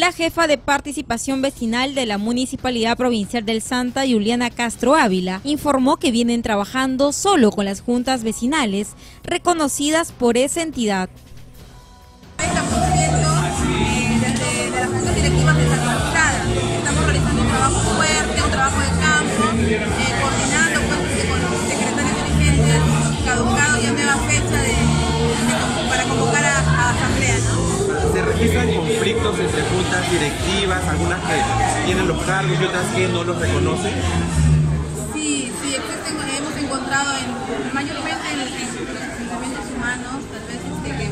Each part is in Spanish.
La jefa de participación vecinal de la Municipalidad Provincial del Santa, Juliana Castro Ávila, informó que vienen trabajando solo con las juntas vecinales reconocidas por esa entidad. 90% de, de, las juntas directivas desactualizadas. Estamos realizando un trabajo fuerte, un trabajo de campo, eh, directivas, algunas que tienen los cargos y otras que no los reconocen? Sí, sí, existen, hemos encontrado en, mayormente en, los humanos, tal vez este, que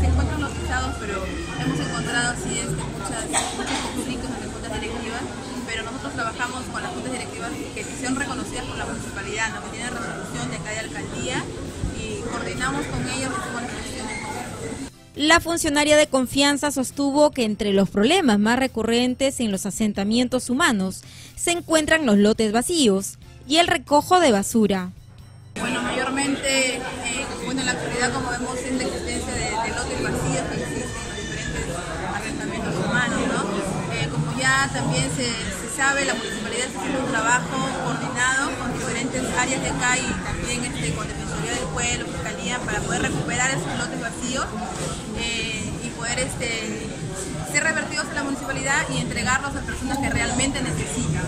se encuentran los pisados, pero hemos encontrado sí este, muchas, muchos conflictos entre juntas directivas, pero nosotros trabajamos con las juntas directivas que son reconocidas por la municipalidad, ¿no? que tienen resolución de de alcaldía y coordinamos con ellos la funcionaria de confianza sostuvo que entre los problemas más recurrentes en los asentamientos humanos se encuentran los lotes vacíos y el recojo de basura. Bueno, mayormente, eh, bueno, en la actualidad como vemos es la existencia de, lotes vacíos que existen en diferentes asentamientos humanos, ¿no? Eh, como ya también se, sabe, la municipalidad está haciendo un trabajo coordinado con diferentes áreas de acá y también este, con Defensoría del Pueblo, Fiscalía, para poder recuperar esos lotes vacíos eh, y poder este, ser revertidos en la municipalidad y entregarlos a personas que realmente necesitan.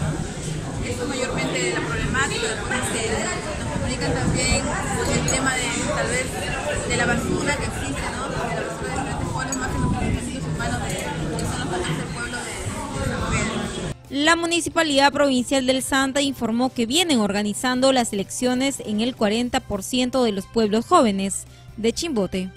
Eso es mayormente la problemática. Después este, nos comunican también el tema de tal vez de la basura La Municipalidad Provincial del Santa informó que vienen organizando las elecciones en el 40% de los pueblos jóvenes de Chimbote.